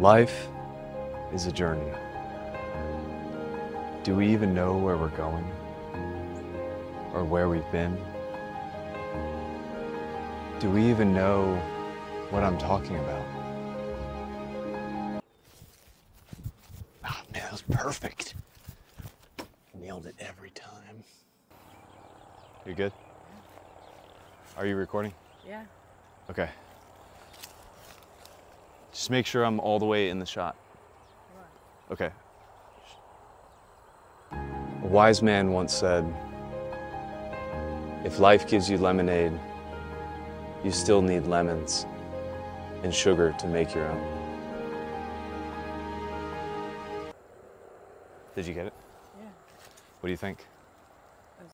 Life is a journey. Do we even know where we're going? Or where we've been? Do we even know what I'm talking about? Ah, man, that was perfect. Nailed it every time. You good? Are you recording? Yeah. Okay. Just make sure I'm all the way in the shot. Okay. A wise man once said, if life gives you lemonade, you still need lemons and sugar to make your own. Did you get it? Yeah. What do you think?